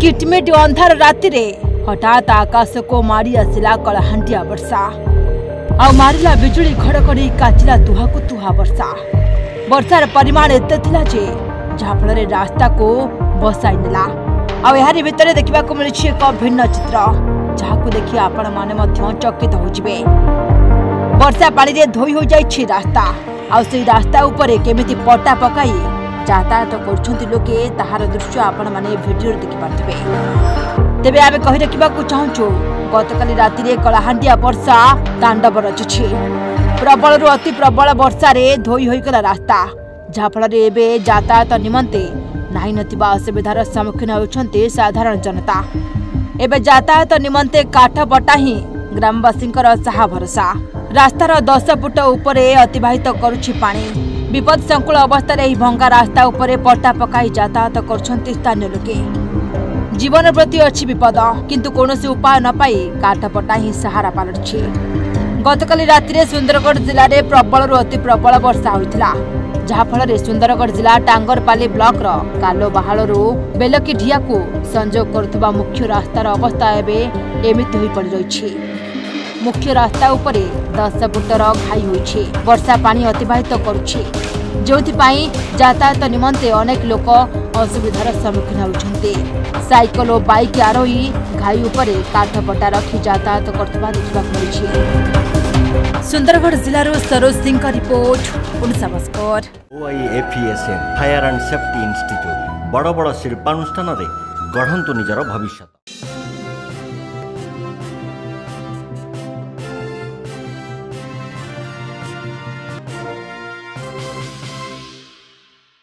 किटमिट अंधार राति हठात आकाश को मारी आसला कलाहांटिया बर्षा आ मारा विजुड़ी घड़घड़ी काचिला तुहा को तुहा बर्षा बर्षार परिमाण एत जहाँफल रास्ता को बसाई नाला आहारी भितर देखा मिली एक भिन्न चित्र जहाँ को देखिए आपण मैने चकित हो बर्षा पाने धोई हो जाता आई रास्ता उपरे केमी पटा पकाई যাতায়াত করছেন লোকে তাহার দৃশ্য আপনার ভিডিওরে দেখিপারে তবে আমি কহি রাখা চাহু গতকাল রাতে কলাহাণ্ডিয়া বর্ষা তাণ্ডব রচুছি প্রবল অতি প্রবল বর্ষার ধোই হয়েগলা রাস্তা যাফলে এবে যাতায়াত নিমন্তে ନାହିଁ ନଥିବା ଅସୁବିଧାର ସମ୍ମୁଖୀନ ହେଉଛନ୍ତି ସାଧାରଣ ଜନତା ଏବେ ଯାତାୟାତ ନିମନ୍ତେ କାଠ ବଟା ହିଁ ଗ୍ରାମବାସୀଙ୍କର ସାହା ଭରସା ରାସ୍ତାର ଦଶ ଫୁଟ ଉପରେ ଅତିବାହିତ କରୁଛି ପାଣି विपद संकुल अवस्था भंगा रास्ता पटा पकतायत गर् स्थानीय लोके जीवन प्रति अझ विपद कि कसरी उपय नपा काठ सुंदरगढ़ हिँडारा पालटु प्रबल जबलरू अति प्रबल वर्षा हुन्छ जहाँफल सुंदरगढ़ जिल्ला टांगरपाली ब्लक र कालो बाहरु बेलकी ढिया को संजो गरुवा मुख्य रास्तार अवस्था पड़ एमिरहे मुख्य रास्ता घै बर्षा पात ଯେଉଁଥିପାଇଁ ଯାତାୟାତ ନିମନ୍ତେ ଅନେକ ଲୋକ ଅସୁବିଧାର ସମ୍ମୁଖୀନ ହେଉଛନ୍ତି ସାଇକେଲ ଓ ବାଇକ୍ ଆରୋହୀ ଘାଇ ଉପରେ କାଠପଟା ରଖି ଯାତାୟାତ କରୁଥିବା ଦେଖିବାକୁ ମିଳିଛି ସୁନ୍ଦରଗଡ଼ ଜିଲ୍ଲାରୁ ସରୋଜ ସିଂଙ୍କ report Odisha Bhaskar fire and safety institute ବଡ଼ ବଡ଼ ଶିଳ୍ପାନୁଷ୍ଠାନରେ ଗଢ଼ନ୍ତୁ ନିଜର ଭବିଷ୍ୟତ